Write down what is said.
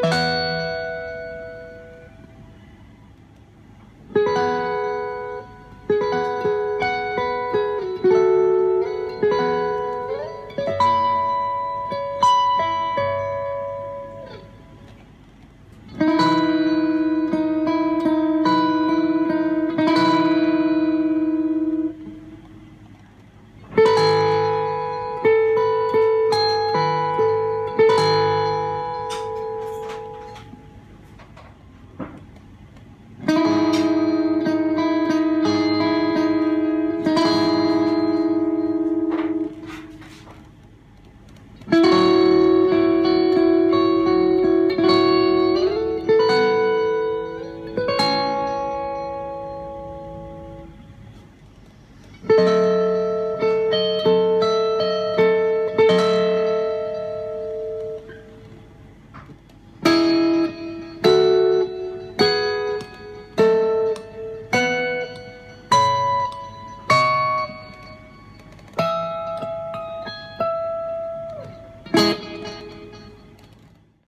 Bye.